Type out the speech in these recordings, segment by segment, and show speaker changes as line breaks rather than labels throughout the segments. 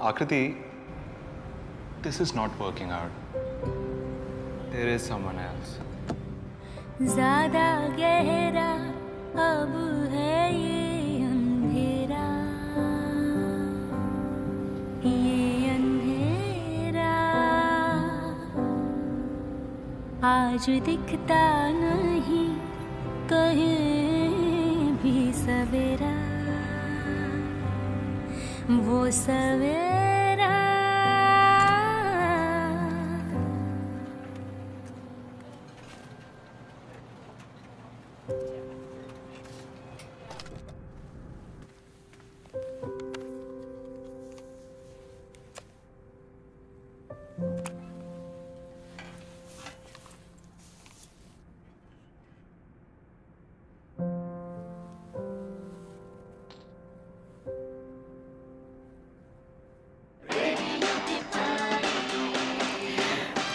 Akriti, this is not working out. There is someone else.
ज़्यादा गहरा अब है ये अंधेरा ये अंधेरा आज दिखता नहीं वो सवेरा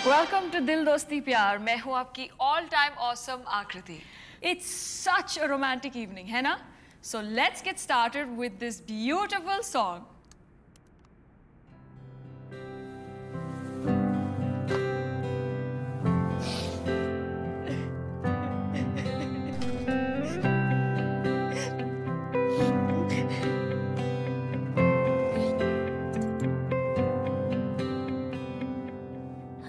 वेलकम टू दिल दोस्ती प्यार मैं हूँ आपकी all time awesome Akriti. It's such a romantic evening है ना? So let's get started with this beautiful song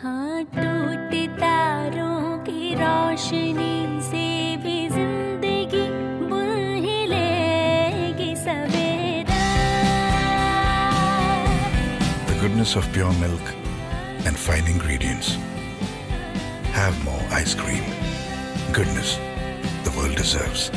हाँ टूटी तारों की रोशनी से भी ज़िंदगी बुन सवेरा
The goodness of pure milk and fine ingredients. Have more ice cream. Goodness the world deserves.